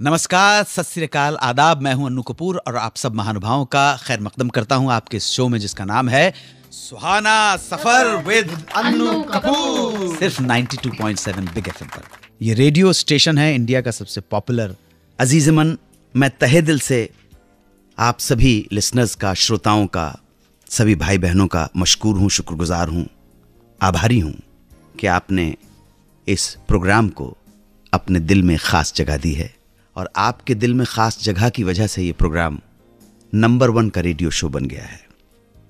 नमस्कार, सत आदाब, मैं हूँ अनु कपूर और आप सब महानुभावों का खैर मकदम करता हूँ आपके इस शो में जिसका नाम है सुहाना सफ़र विद अन्नू कपूर। सिर्फ़ 92.7 बिग एफएम पर। ये रेडियो स्टेशन है इंडिया का सबसे पॉपुलर। अजीजमन मैं तहे दिल से आप सभी लिसनर्स का, श्रोताओं का, सभी भाई बहनों का मशकूर हूँ, शुक्रगुजार हूँ, आभारी हूँ कि आपने इस प्रोग्राम को अपने दिल में खास जगह दी है। और आपके दिल में खास जगह की वजह से ये प्रोग्राम नंबर वन का रेडियो शो बन गया है।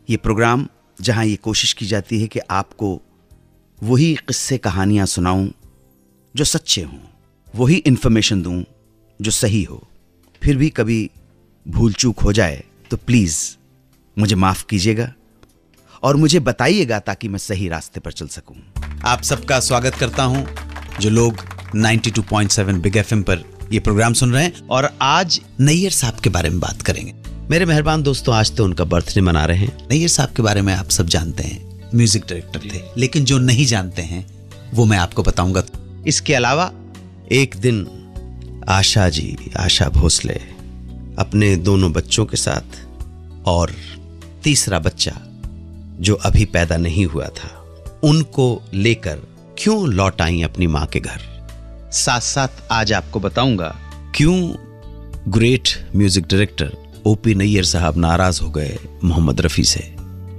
ये प्रोग्राम जहाँ ये कोशिश की जाती है कि आपको वही किस्से कहानियाँ सुनाऊं जो सच्चे हों, वही इन्फॉर्मेशन दूँ जो सही हो। फिर भी कभी भूल चूक हो जाए तो प्लीज़ मुझे माफ़ कीजिएगा और मुझे बताइएगा ताकि मैं सही रास्ते पर चल सकूँ। आप सबका स्वागत करता हूँ जो लोग 92.7 बिग एफएम पर ये प्रोग्राम सुन रहे हैं और आज नैयर साहब के बारे में बात करेंगे। मेरे मेहरबान दोस्तों आज तो उनका बर्थडे मना रहे हैं। नैयर साहब के बारे में आप सब जानते हैं। म्यूज़िक डायरेक्टर थे। लेकिन जो नहीं जानते हैं वो मैं आपको बताऊँगा। इसके अलावा एक दिन आशा जी आशा भोसले अपने दोनों बच्चों के साथ और तीसरा बच्चा जो अभी पैदा नहीं हुआ था उनको लेकर क्यों लौट आई अपनी माँ के घर? साथ साथ आज आपको बताऊँगा क्यों great music director OP Nayyar साहब नाराज़ हो गए मोहम्मद रफ़ी से।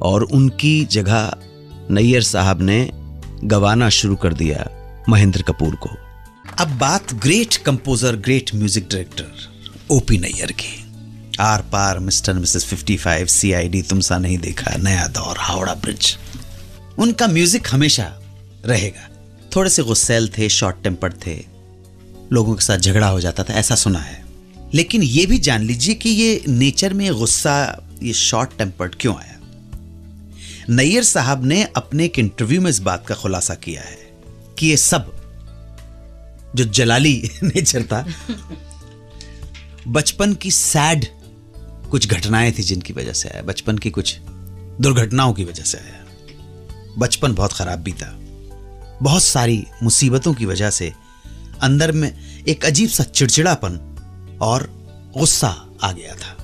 और उनकी जगह नैयर साहब ने गवाना शुरू कर दिया महेंद्र कपूर को। अब बात great composer great music director OP Nayyar की। Aar Paar mister Mrs 55 CID Tumsa Nahin Dekha, Naya दौर, हावड़ा ब्रिज। उनका म्यूज़िक हमेशा रहेगा। थोड़े से गुस्सेल थे शॉर्ट टेम्पर्ड थे, लोगों के साथ झगड़ा हो जाता था, ऐसा सुना है। लेकिन ये भी जान लीजिए कि ये नेचर में गुस्सा, ये शॉर्ट टेम्पर्ड क्यों आया? नैयर साहब ने अपने एक इंटरव्यू में इस बात का खुलासा किया है कि ये सब जो जलाली नेचर था, बचपन की सैड कुछ घटनाएँ थी जिनकी वजह से आया, बचपन की कुछ दुर्घटनाओं की वजह से आया। बचपन बहुत खराब भी था। बहुत सारी मुसीबतों की वजह से अंदर में एक अजीब सा चिड़चिड़ापन और गुस्सा आ गया था।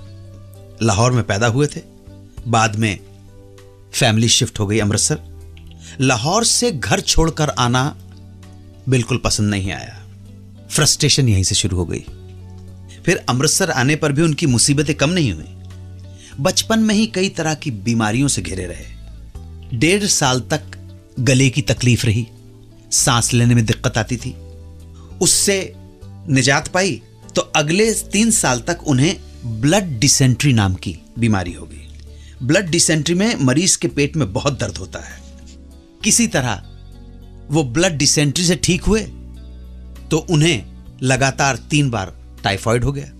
लाहौर में पैदा हुए थे। बाद में फैमिली शिफ्ट हो गई अमृतसर। लाहौर से घर छोड़कर आना बिल्कुल पसंद नहीं आया। फ्रस्ट्रेशन यहीं से शुरू हो गई। फिर अमृतसर आने पर भी उनकी मुसीबतें कम नहीं हुई। बचपन में ही कई तरह की बीमारियों से घिरे रहे। डेढ़ साल तक गले की तकलीफ़ रही। सांस लेने में दिक्कत आती थी। उससे निजात पाई तो अगले तीन साल तक उन्हें ब्लड डिसेंट्री नाम की बीमारी हो गई। ब्लड डिसेंट्री में मरीज़ के पेट में बहुत दर्द होता है। किसी तरह वो ब्लड डिसेंट्री से ठीक हुए तो उन्हें लगातार तीन बार टाइफॉइड हो गया।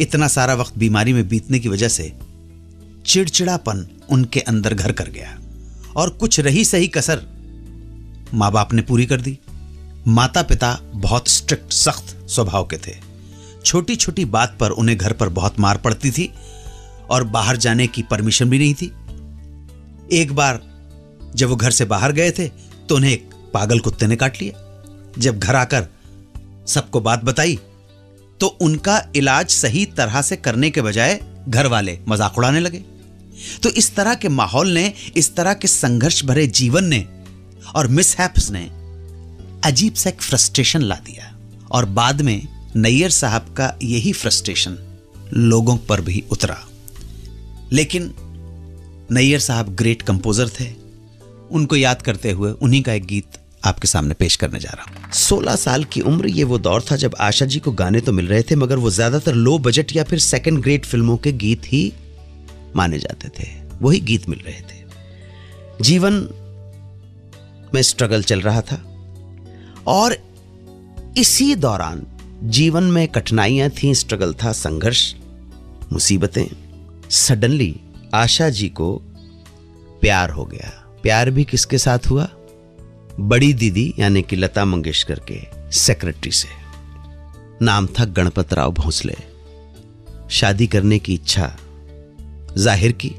इतना सारा वक्त बीमारी में बीतने की वजह से चिड़चिड़ापन उनके अंदर घर कर गया और कुछ रही सही कसर माँ बाप ने पूरी कर दी। माता पिता बहुत स्ट्रिक्ट, सख्त स्वभाव के थे। छोटी छोटी बात पर उन्हें घर पर बहुत मार पड़ती थी और बाहर जाने की परमिशन भी नहीं थी। एक बार जब वो घर से बाहर गए थे तो उन्हें एक पागल कुत्ते ने काट लिया। जब घर आकर सबको बात बताई तो उनका इलाज सही तरह से करने के बजाय घर वाले मज़ाक उड़ाने लगे। तो इस तरह के माहौल ने, इस तरह के संघर्ष भरे जीवन ने और मिस ने अजीब सा एक फ्रस्ट्रेशन ला दिया। और बाद में नैयर साहब का यही फ्रस्ट्रेशन लोगों पर भी उतरा। लेकिन नैयर साहब ग्रेट कंपोजर थे। उनको याद करते हुए उन्हीं का एक गीत आपके सामने पेश करने जा रहा हूँ। सोलह साल की उम्र ये वो दौर था जब आशा जी को गाने तो मिल रहे थे, मगर वो ज़्यादातर लो बजट या फिर सेकंड ग्रेड फ़िल्मों के गीत ही माने जाते थे। वही गीत मिल रहे थे। जीवन में स्ट्रगल चल रहा था। और इसी दौरान जीवन में कठिनाइयाँ थी स्ट्रगल था, संघर्ष, मुसीबतें। सडनली आशा जी को प्यार हो गया। प्यार भी किसके साथ हुआ? बड़ी दीदी, यानी कि लता मंगेशकर के सेक्रेटरी से। नाम था गणपत राव भोसले। शादी करने की इच्छा ज़ाहिर की।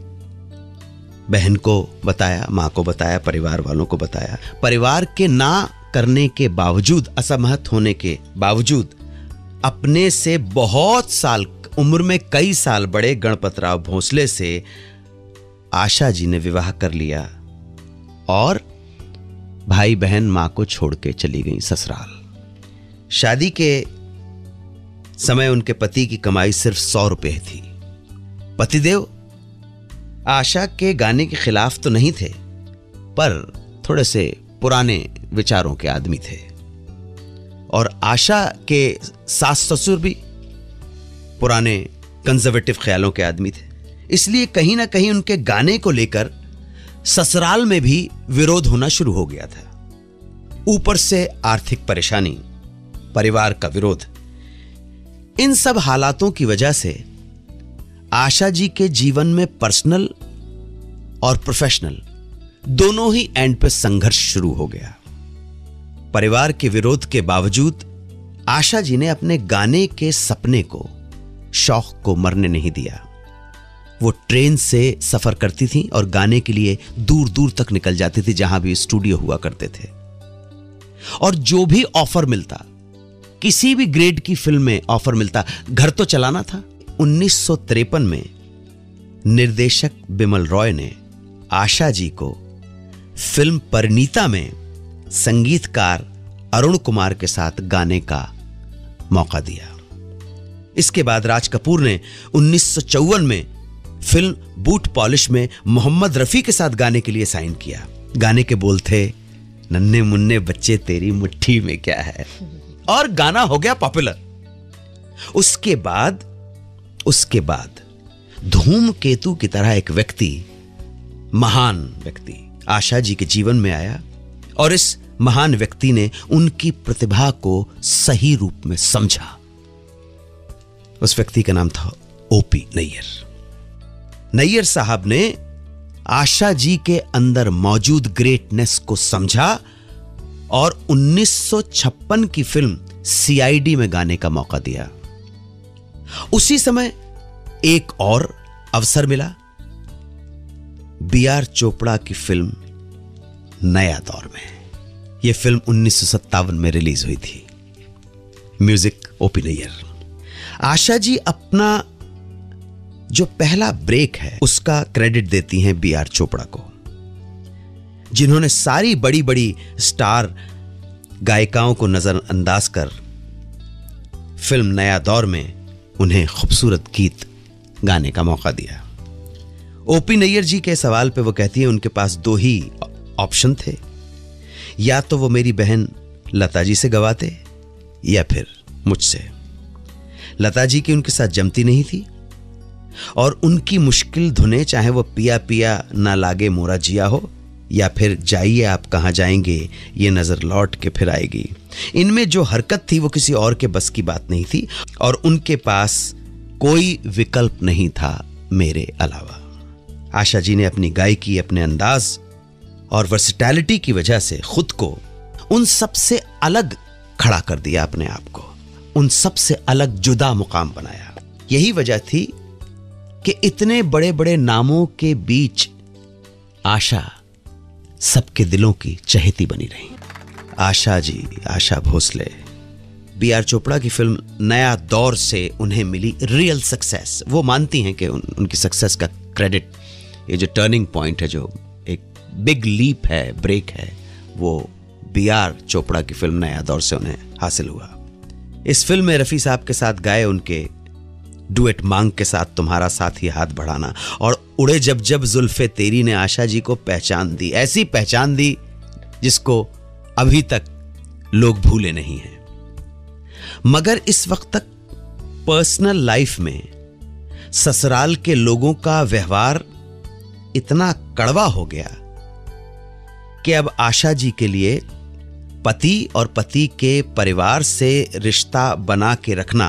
बहन को बताया, माँ को बताया, परिवार वालों को बताया। परिवार के ना करने के बावजूद, असमहत होने के बावजूद, अपने से बहुत साल, उम्र में कई साल बड़े गणपतराव भोसले से आशा जी ने विवाह कर लिया और भाई बहन माँ को छोड़ के चली गई ससुराल। शादी के समय उनके पति की कमाई सिर्फ़ सौ रुपए थी। पतिदेव आशा के गाने के खिलाफ तो नहीं थे, पर थोड़े से पुराने विचारों के आदमी थे। और आशा के सास ससुर भी पुराने कंजर्वेटिव ख्यालों के आदमी थे। इसलिए कहीं ना कहीं उनके गाने को लेकर ससुराल में भी विरोध होना शुरू हो गया था। ऊपर से आर्थिक परेशानी, परिवार का विरोध, इन सब हालातों की वजह से आशा जी के जीवन में पर्सनल और प्रोफेशनल दोनों ही एंड पे संघर्ष शुरू हो गया। परिवार के विरोध के बावजूद आशा जी ने अपने गाने के सपने को, शौक को मरने नहीं दिया। वो ट्रेन से सफ़र करती थी और गाने के लिए दूर दूर तक निकल जाती थी जहाँ भी स्टूडियो हुआ करते थे। और जो भी ऑफ़र मिलता, किसी भी ग्रेड की फ़िल्म में ऑफ़र मिलता, घर तो चलाना था। उन्नीस में निर्देशक बिमल रॉय ने आशा जी को फ़िल्म परिणीता में संगीतकार अरुण कुमार के साथ गाने का मौका दिया। इसके बाद राज कपूर ने उन्नीस सौ चौवन में फ़िल्म बूट पॉलिश में मोहम्मद रफी के साथ गाने के लिए साइन किया। गाने के बोल थे, नन्हे मुन्ने बच्चे, तेरी मुट्ठी में क्या है? और गाना हो गया पॉपुलर। उसके बाद उसके बाद धूम केतु की तरह एक व्यक्ति, महान व्यक्ति, आशा जी के जीवन में आया और इस महान व्यक्ति ने उनकी प्रतिभा को सही रूप में समझा। उस व्यक्ति का नाम था ओपी नैयर। नैयर साहब ने आशा जी के अंदर मौजूद ग्रेटनेस को समझा और 1956 की फ़िल्म सीआईडी में गाने का मौका दिया। उसी समय एक और अवसर मिला। बी आर चोपड़ा की फ़िल्म नया दौर में। यह फ़िल्म उन्नीस सौ सत्तावन में रिलीज़ हुई थी। Music OP Nayyar. आशा जी, अपना जो पहला ब्रेक है, उसका क्रेडिट देती हैं बी आर चोपड़ा को। जिन्होंने सारी बड़ी बड़ी स्टार गायिकाओं को नजरअंदाज कर फ़िल्म नया दौर में उन्हें खूबसूरत गीत गाने का मौका दिया। ओपी नैयर जी के सवाल पे वो कहती है, उनके पास दो ही ऑप्शन थे। या तो वो मेरी बहन लता जी से गवाते या फिर मुझसे। लता जी की उनके साथ जमती नहीं थी और उनकी मुश्किल धुने, चाहे वो पिया पिया ना लागे मोरा जिया हो या फिर जाइए आप कहाँ जाएँगे, ये नज़र लौट के फिर आएगी। इनमें जो हरकत थी वो किसी और के बस की बात नहीं थी और उनके पास कोई विकल्प नहीं था मेरे अलावा। आशा जी ने अपनी गायकी अपने अंदाज और वर्सिटैलिटी की वजह से खुद को उन सबसे अलग खड़ा कर दिया अपने आप को। उन सबसे अलग जुदा मुकाम बनाया। यही वजह थी कि इतने बड़े बड़े नामों के बीच आशा सबके दिलों की चहेती बनी रही। आशा जी आशा भोसले। बी आर चोपड़ा की फ़िल्म नया दौर से उन्हें मिली रियल सक्सेस वो मानती हैं कि उन, उनकी सक्सेस का क्रेडिट ये जो टर्निंग पॉइंट है जो एक बिग लीप है ब्रेक है वो बी आर चोपड़ा की फ़िल्म नया दौर से उन्हें हासिल हुआ। इस फ़िल्म में रफ़ी साहब के साथ गाए उनके डुएट मांग के साथ तुम्हारा साथ ही हाथ बढ़ाना और उड़े जब जब जुल्फे तेरी ने आशा जी को पहचान दी। ऐसी पहचान दी जिसको अभी तक लोग भूले नहीं हैं। मगर इस वक्त तक पर्सनल लाइफ में ससुराल के लोगों का व्यवहार इतना कड़वा हो गया कि अब आशा जी के लिए पति और पति के परिवार से रिश्ता बना के रखना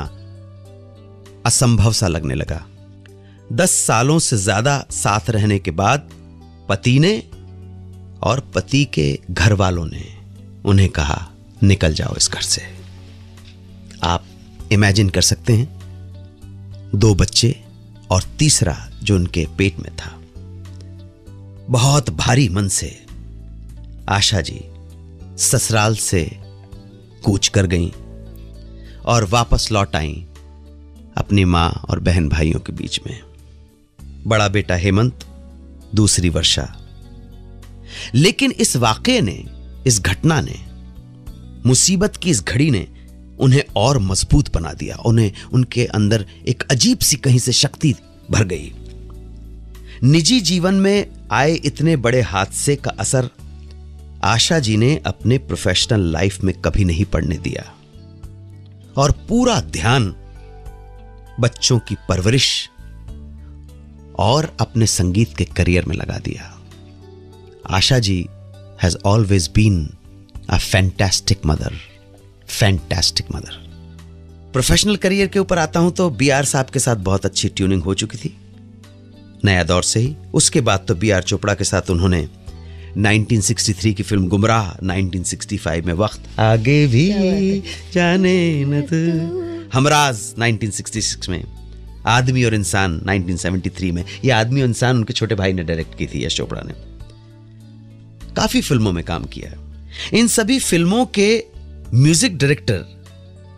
असंभव सा लगने लगा। दस सालों से ज़्यादा साथ रहने के बाद पति ने और पति के घर वालों ने उन्हें कहा, निकल जाओ इस घर से। आप इमेजिन कर सकते हैं, दो बच्चे और तीसरा जो उनके पेट में था। बहुत भारी मन से आशा जी ससुराल से कूच कर गईं और वापस लौट आई अपनी माँ और बहन भाइयों के बीच में। बड़ा बेटा हेमंत, दूसरी वर्षा। लेकिन इस वाक्य ने इस घटना ने, मुसीबत की इस घड़ी ने उन्हें और मज़बूत बना दिया उन्हें उनके अंदर एक अजीब सी कहीं से शक्ति भर गई। निजी जीवन में आए इतने बड़े हादसे का असर आशा जी ने अपने प्रोफेशनल लाइफ में कभी नहीं पड़ने दिया। और पूरा ध्यान बच्चों की परवरिश और अपने संगीत के करियर में लगा दिया। Asha ji has always been a fantastic mother fantastic mother professional career के ऊपर आता हूँ तो बी आर साहब के साथ बहुत अच्छी ट्यूनिंग हो चुकी थी। नया दौर से ही। उसके बाद तो बी आर चोपड़ा के साथ उन्होंने 1963 की फ़िल्म गुमराह 1965 में वक्त। आगे भी जाने न तो। हमराज 1966 में। आदमी और इंसान 1973 में। यह आदमी और इंसान उनके छोटे भाई ने डायरेक्ट की थी यश चोपड़ा ने। काफ़ी फ़िल्मों में काम किया इन सभी फ़िल्मों के म्यूज़िक डायरेक्टर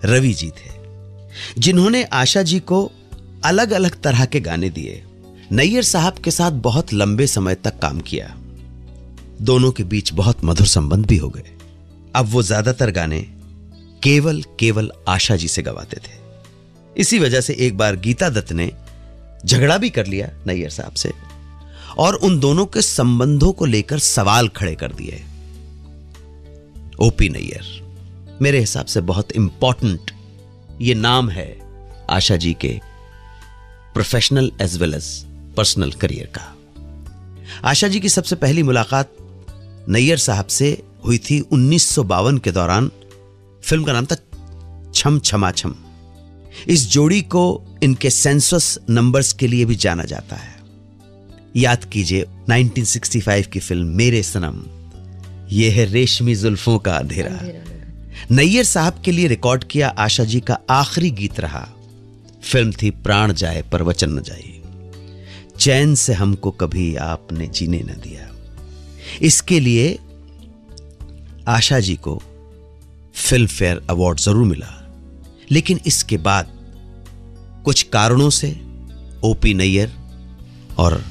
रवि जी थे, जिन्होंने आशा जी को अलग अलग तरह के गाने दिए। नैयर साहब के साथ बहुत लंबे समय तक काम किया। दोनों के बीच बहुत मधुर संबंध भी हो गए। अब वो ज़्यादातर गाने केवल केवल आशा जी से गवाते थे। इसी वजह से एक बार गीता दत्त ने झगड़ा भी कर लिया नैयर साहब से। और उन दोनों के संबंधों को लेकर सवाल खड़े कर दिए। ओपी नैयर, मेरे हिसाब से बहुत इंपॉर्टेंट ये नाम है आशा जी के professional as well as personal career का। आशा जी की सबसे पहली मुलाकात नैयर साहब से हुई थी उन्नीस सौ बावन के दौरान। फ़िल्म का नाम था छम छमा छम इस जोड़ी को इनके सेंसस नंबर्स के लिए भी जाना जाता है। याद कीजिए 1965 की फ़िल्म मेरे सनम। यह है रेशमी जुल्फों का अंधेरा। नैयर साहब के लिए रिकॉर्ड किया आशा जी का आखिरी गीत रहा। फ़िल्म थी प्राण जाए पर वचन न जाए। चैन से हमको कभी आपने जीने न दिया। इसके लिए आशा जी को फ़िल्म फेयर अवार्ड ज़रूर मिला। लेकिन इसके बाद कुछ कारणों से ओपी नैयर और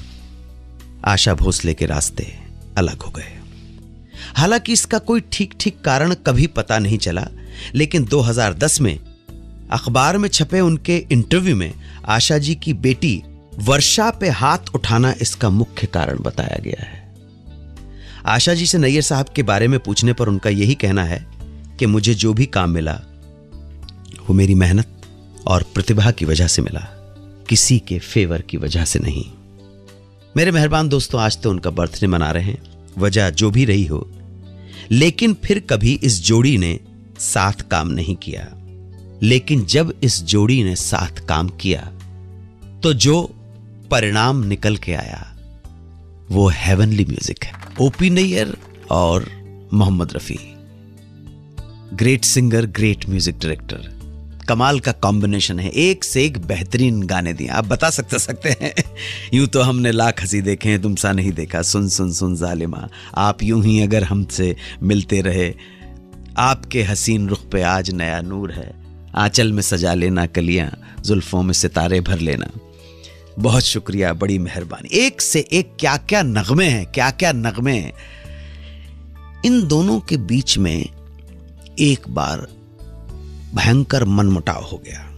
आशा भोसले के रास्ते अलग हो गए। हालाँकि इसका कोई ठीक ठीक कारण कभी पता नहीं चला, लेकिन 2010 में अखबार में छपे उनके इंटरव्यू में आशा जी की बेटी वर्षा पे हाथ उठाना इसका मुख्य कारण बताया गया है। आशा जी से नैयर साहब के बारे में पूछने पर उनका यही कहना है कि मुझे जो भी काम मिला, वो मेरी मेहनत और प्रतिभा की वजह से मिला, किसी के फेवर की वजह से नहीं। मेरे मेहरबान दोस्तों, आज तो उनका बर्थडे मना रहे हैं। वजह जो भी रही हो। लेकिन फिर कभी इस जोड़ी ने साथ काम नहीं किया। लेकिन जब इस जोड़ी ने साथ काम किया तो जो परिणाम निकल के आया, वो हेवनली म्यूज़िक है। ओपी नैयर और Mohammed Rafi great singer great music director कमाल का कॉम्बिनेशन है। एक से एक बेहतरीन गाने दिए। आप बता सकते सकते हैं। यूँ तो हमने लाख हँसी देखे हैं तुमसा नहीं देखा। सुन सुन सुन जालिमा। आप यूँ ही अगर हमसे मिलते रहे, आपके हसीन रुख पे आज नया नूर है। आंचल में सजा लेना, कलियाँ, जुल्फों में सितारे भर लेना। बहुत शुक्रिया, बड़ी मेहरबानी। एक से एक क्या क्या नगमे हैं क्या क्या नगमे हैं। इन दोनों के बीच में एक बार भयंकर मनमुटाव हो गया।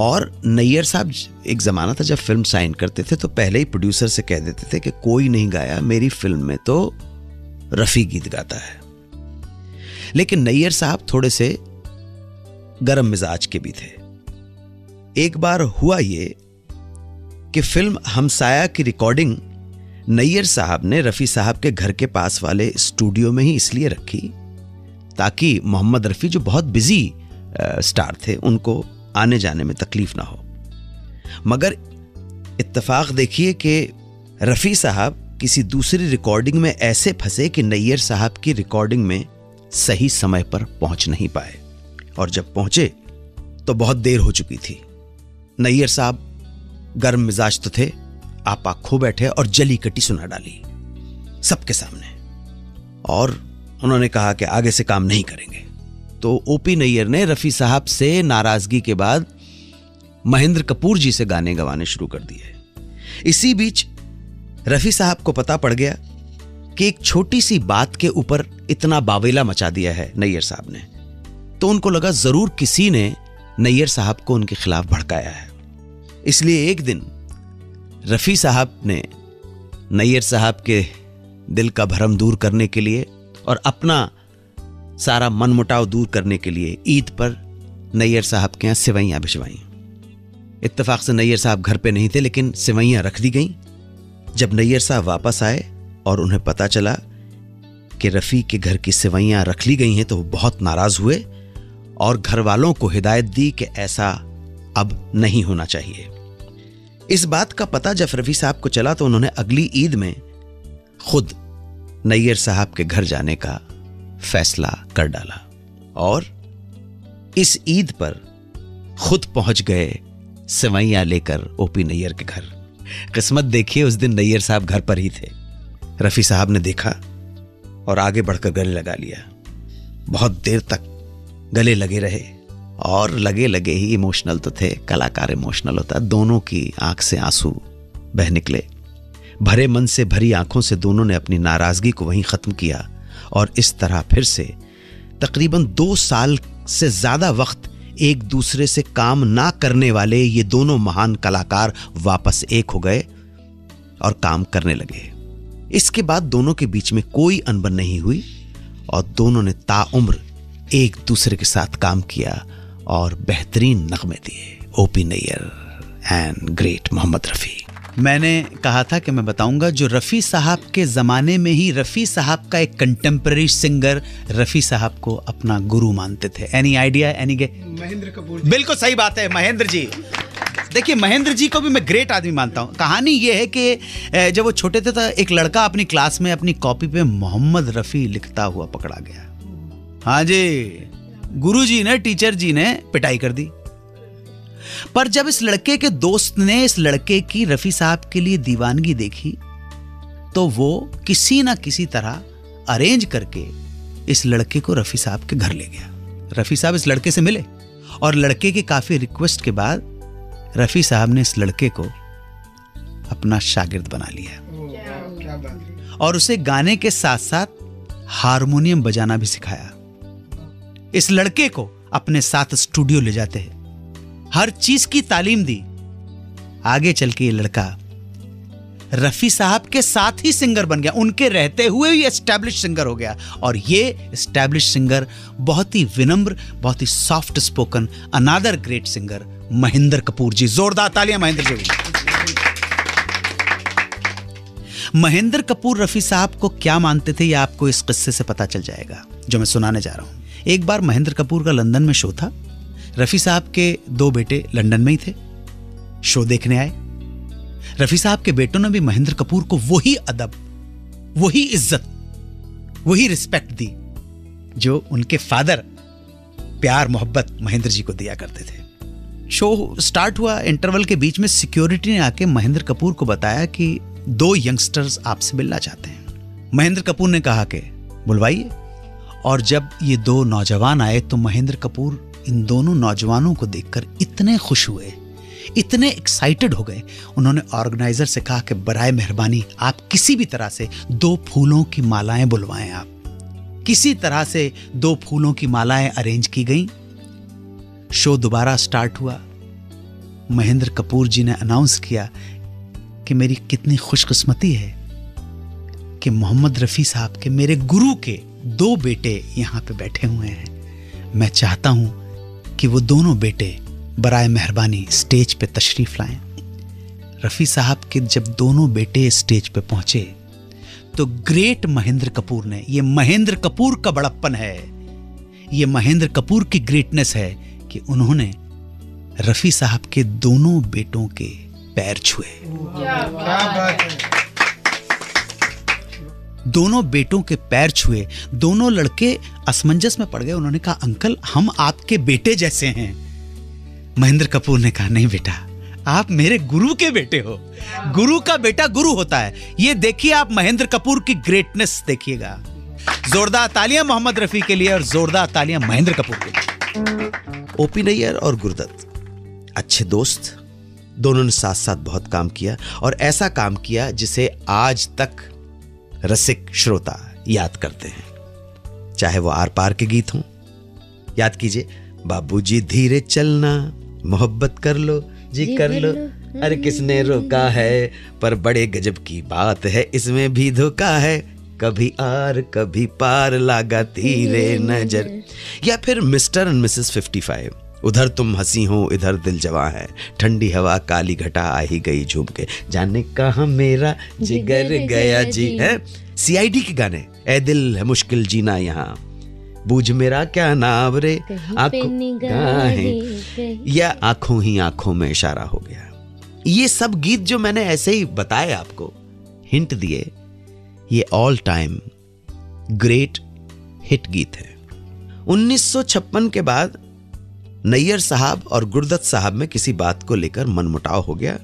और नैयर साहब एक जमाना था जब फ़िल्म साइन करते थे तो पहले ही प्रोड्यूसर से कह देते थे कि कोई नहीं गाया, मेरी फ़िल्म में तो रफी गीत गाता है। लेकिन नैयर साहब थोड़े से गर्म मिजाज के भी थे। एक बार हुआ ये कि फ़िल्म हमसाया की रिकॉर्डिंग नैयर साहब ने रफ़ी साहब के घर के पास वाले स्टूडियो में ही इसलिए रखी ताकि मोहम्मद रफ़ी, जो बहुत बिज़ी स्टार थे, उनको आने जाने में तकलीफ़ ना हो। मगर इत्तेफाक देखिए कि रफ़ी साहब किसी दूसरी रिकॉर्डिंग में ऐसे फंसे कि नैयर साहब की रिकॉर्डिंग में सही समय पर पहुँच नहीं पाए। और जब पहुँचे तो बहुत देर हो चुकी थी। नैयर साहब गर्म मिजाज तो थे, आपा खो बैठे और जली कटी सुना डाली सबके सामने। और उन्होंने कहा कि आगे से काम नहीं करेंगे। तो ओपी नैयर ने रफ़ी साहब से नाराज़गी के बाद महेंद्र कपूर जी से गाने गवाने शुरू कर दिए। इसी बीच रफ़ी साहब को पता पड़ गया कि एक छोटी सी बात के ऊपर इतना बावेला मचा दिया है नैयर साहब ने। तो उनको लगा ज़रूर किसी ने नैयर साहब को उनके खिलाफ भड़काया है। इसलिए एक दिन रफ़ी साहब ने नैयर साहब के दिल का भरम दूर करने के लिए और अपना सारा मनमुटाव दूर करने के लिए ईद पर नैयर साहब के यहाँ सिवैयाँ भिजवाई इत्तेफाक से नैयर साहब घर पे नहीं थे, लेकिन सिवैयाँ रख दी गई। जब नैयर साहब वापस आए और उन्हें पता चला कि रफ़ी के घर की सिवैयाँ रख ली गई हैं तो वो बहुत नाराज़ हुए और घर वालों को हिदायत दी कि ऐसा अब नहीं होना चाहिए। इस बात का पता जब रफ़ी साहब को चला तो उन्होंने अगली ईद में खुद नैयर साहब के घर जाने का फैसला कर डाला और इस ईद पर खुद पहुँच गए सिवैयां लेकर ओपी नैयर के घर। किस्मत देखिए, उस दिन नैयर साहब घर पर ही थे। रफी साहब ने देखा और आगे बढ़कर गले लगा लिया। बहुत देर तक गले लगे रहे और लगे लगे ही इमोशनल तो थे, कलाकार इमोशनल होता, दोनों की आँख से आँसू बह निकले। भरे मन से, भरी आँखों से दोनों ने अपनी नाराज़गी को वहीं खत्म किया। और इस तरह फिर से। तकरीबन दो साल से ज़्यादा वक्त एक दूसरे से काम ना करने वाले ये दोनों महान कलाकार वापस एक हो गए और काम करने लगे। इसके बाद दोनों के बीच में कोई अनबन नहीं हुई और दोनों ने ताउम्र एक दूसरे के साथ काम किया और बेहतरीन नगमे दिए। OP Nayyar and great Mohammed Rafi मैंने कहा था कि मैं बताऊँगा जो रफ़ी साहब के ज़माने में ही रफ़ी साहब का एक कंटेम्प्रेरी सिंगर रफ़ी साहब को अपना गुरु मानते थे। Any idea any guess Mahendra Kapoor बिल्कुल सही बात है महेंद्र जी। देखिए महेंद्र जी को भी मैं ग्रेट आदमी मानता हूँ। कहानी ये है कि जब वो छोटे थे तो एक लड़का अपनी क्लास में अपनी कॉपी पे मोहम्मद रफ़ी लिखता हुआ पकड़ा गया। हाँ जी। गुरु जी ने टीचर जी ने पिटाई कर दी। पर जब इस लड़के के दोस्त ने इस लड़के की रफी साहब के लिए दीवानगी देखी तो वो किसी ना किसी तरह अरेंज करके इस लड़के को रफी साहब के घर ले गया। रफी साहब इस लड़के से मिले और लड़के के काफ़ी रिक्वेस्ट के बाद रफी साहब ने इस लड़के को अपना शागिर्द बना लिया। और उसे गाने के साथ साथ हारमोनियम बजाना भी सिखाया। इस लड़के को अपने साथ स्टूडियो ले जाते हैं। हर चीज़ की तालीम दी। आगे चल के ये लड़का रफी साहब के साथ ही सिंगर बन गया। उनके रहते हुए ही एस्टैब्लिश सिंगर हो गया। और ये एस्टैब्लिश सिंगर बहुत ही विनम्र, बहुत ही soft spoken another great singer Mahendra Kapoor ji. जोरदार तालियाँ महेंद्र जी। महेंद्र कपूर रफी साहब को क्या मानते थे ये आपको इस किस्से से पता चल जाएगा, जो मैं सुनाने जा रहा हूँ। एक बार महेंद्र कपूर का लंदन में शो था। रफ़ी साहब के दो बेटे लंदन में ही थे। शो देखने आए। रफ़ी साहब के बेटों ने भी महेंद्र कपूर को वही अदब, वही इज़्ज़त, वही रिस्पेक्ट दी, जो उनके फादर प्यार, मोहब्बत महेंद्र जी को दिया करते थे। शो स्टार्ट हुआ इंटरवल के बीच में सिक्योरिटी ने आके महेंद्र कपूर को बताया कि दो यंगस्टर्स आपसे मिलना चाहते हैं। महेंद्र कपूर ने कहा कि, बुलवाइए। और जब ये दो नौजवान आए तो महेंद्र कपूर इन दोनों नौजवानों को देखकर इतने खुश हुए, इतने एक्साइटेड हो गए। उन्होंने ऑर्गेनाइजर से कहा कि, बराए मेहरबानी, आप किसी भी तरह से दो फूलों की मालाएँ बुलवाएँ आप। किसी तरह से दो फूलों की मालाएँ अरेंज की गई। शो दोबारा स्टार्ट हुआ। महेंद्र कपूर जी ने अनाउंस किया कि मेरी कितनी खुशकिस्मती है कि मोहम्मद रफ़ी साहब के मेरे गुरु के दो बेटे यहाँ पे बैठे हुए हैं। मैं चाहता हूँ कि वो दोनों बेटे बरए मेहरबानी स्टेज पे तशरीफ़ लाएँ। रफ़ी साहब के जब दोनों बेटे स्टेज पे पहुँचे तो ग्रेट महेंद्र कपूर ने, ये महेंद्र कपूर का बड़प्पन है। ये महेंद्र कपूर की ग्रेटनेस है कि उन्होंने रफ़ी साहब के दोनों बेटों के पैर छुए। क्या बात है। दोनों बेटों के पैर छुए, दोनों लड़के असमंजस में पड़ गए। उन्होंने कहा, अंकल, हम आपके बेटे जैसे हैं। महेंद्र कपूर ने कहा, नहीं बेटा, आप मेरे गुरु के बेटे हो। गुरु का बेटा गुरु होता है। ये देखिए आप महेंद्र कपूर की ग्रेटनेस देखिएगा। जोरदार तालियाँ मोहम्मद रफी के लिए और जोरदार तालियाँ महेंद्र कपूर के लिए। ओपी नैयर और गुरदत्त, अच्छे दोस्त। दोनों ने साथ साथ बहुत काम किया और ऐसा काम किया जिसे आज तक रसिक श्रोता याद करते हैं। चाहे वो आर पार के गीत हों। याद कीजिए, बाबूजी धीरे चलना, मोहब्बत कर लो, जी कर लो। अरे किसने रोका है? पर बड़े गजब की बात है, इसमें भी धोखा है। कभी आर, कभी पार, लागा तीरे नज़र। या फिर मिस्टर एंड मिसेस 55 उधर तुम हँसी हो इधर दिल जवा है। ठंडी हवा काली घटा आ ही गई झूम के। जाने कहा मेरा जिगर गया जी है? सीआईडी के गाने। ए दिल है मुश्किल जीना यहाँ। बूझ मेरा क्या नाम रे? आँखों या आँखों ही आँखों में इशारा हो गया। ये सब गीत जो मैंने ऐसे ही बताए आपको हिंट दिए ये ऑल टाइम ग्रेट हिट गीत है। 1956 के बाद नैयर साहब और गुरदत्त साहब में किसी बात को लेकर मनमुटाव हो गया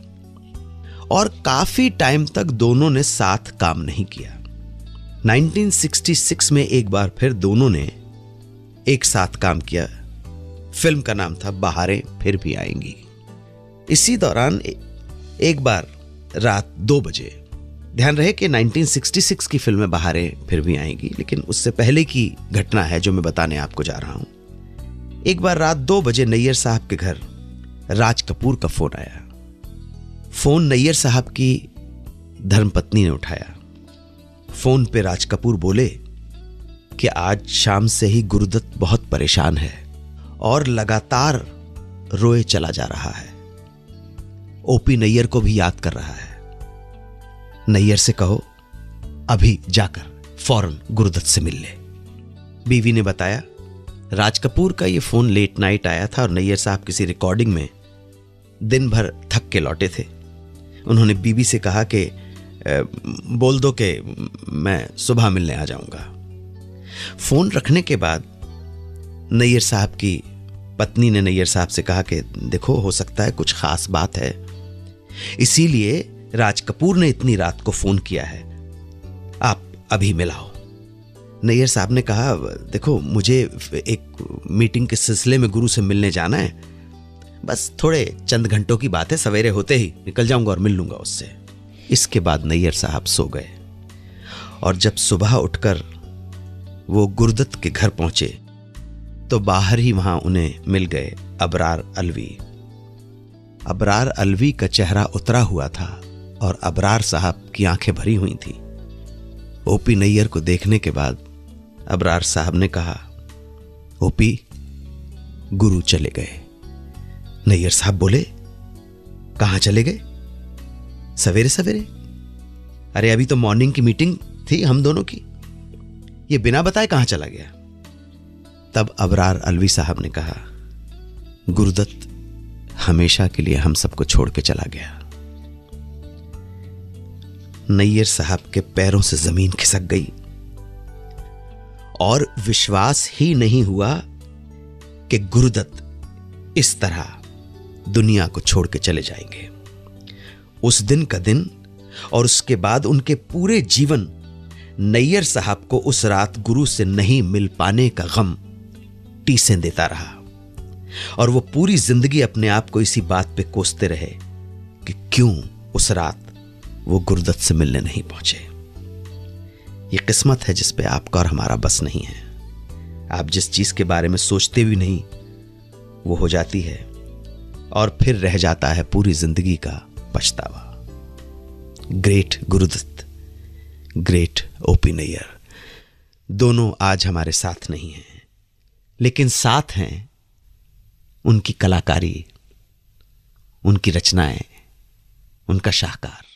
और काफ़ी टाइम तक दोनों ने साथ काम नहीं किया। 1966 में एक बार फिर दोनों ने एक साथ काम किया। फ़िल्म का नाम था बहारें, फिर भी आएँगी। इसी दौरान एक बार रात दो बजे। ध्यान रहे कि 1966 की फ़िल्में बहारें, फिर भी आएँगी, लेकिन उससे पहले की घटना है जो मैं बताने आपको जा रहा हूँ। एक बार रात दो बजे नैयर साहब के घर राज कपूर का फ़ोन आया। फ़ोन नैयर साहब की धर्मपत्नी ने उठाया। फ़ोन पे राज कपूर बोले कि आज शाम से ही गुरुदत्त बहुत परेशान है और लगातार रोए चला जा रहा है। ओपी नैयर को भी याद कर रहा है। नैयर से कहो, अभी जाकर फ़ौरन गुरुदत्त से मिल ले। बीवी ने बताया राज कपूर का यह फ़ोन लेट नाइट आया था और नैयर साहब किसी रिकॉर्डिंग में दिन भर थक के लौटे थे। उन्होंने बीबी से कहा कि बोल दो कि मैं सुबह मिलने आ जाऊँगा। फ़ोन रखने के बाद नैयर साहब की पत्नी ने नैयर साहब से कहा कि, देखो, हो सकता है कुछ खास बात है। इसीलिए राज कपूर ने इतनी रात को फ़ोन किया है। आप अभी मिलाओ। नैयर साहब ने कहा, देखो, मुझे एक मीटिंग के सिलसिले में गुरु से मिलने जाना है। बस थोड़े चंद घंटों की बात है, सवेरे होते ही निकल जाऊँगा और मिल लूँगा उससे। इसके बाद नैयर साहब सो गए। और जब सुबह उठकर वो गुरदत्त के घर पहुँचे तो बाहर ही वहाँ उन्हें मिल गए अबरार अलवी। अबरार अलवी का चेहरा उतरा हुआ था और अबरार साहब की आँखें भरी हुई थी। ओपी नैयर को देखने के बाद अबरार साहब ने कहा, ओपी, गुरु चले गए। नैयर साहब बोले, कहाँ चले गए? सवेरे सवेरे। अरे, अभी तो मॉर्निंग की मीटिंग थी हम दोनों की। ये बिना बताए कहाँ चला गया? तब अबरार अलवी साहब ने कहा, गुरुदत्त, हमेशा के लिए हम सबको छोड़ के चला गया। नैयर साहब के पैरों से ज़मीन खिसक गई। और विश्वास ही नहीं हुआ कि गुरुदत्त इस तरह दुनिया को छोड़ के चले जाएँगे। उस दिन का दिन और उसके बाद उनके पूरे जीवन नैयर साहब को उस रात गुरु से नहीं मिल पाने का गम टीसे देता रहा। और वो पूरी ज़िंदगी अपने आप को इसी बात पे कोसते रहे कि क्यों उस रात वो गुरुदत्त से मिलने नहीं पहुँचे। ये किस्मत है जिस पे आपका और हमारा बस नहीं है। आप जिस चीज़ के बारे में सोचते भी नहीं, वो हो जाती है और फिर रह जाता है पूरी ज़िंदगी का पछतावा। ग्रेट गुरुदत्त ग्रेट ओपी दोनों आज हमारे साथ नहीं हैं, लेकिन साथ हैं उनकी कलाकारी, उनकी रचनाएँ, उनका शाहकार।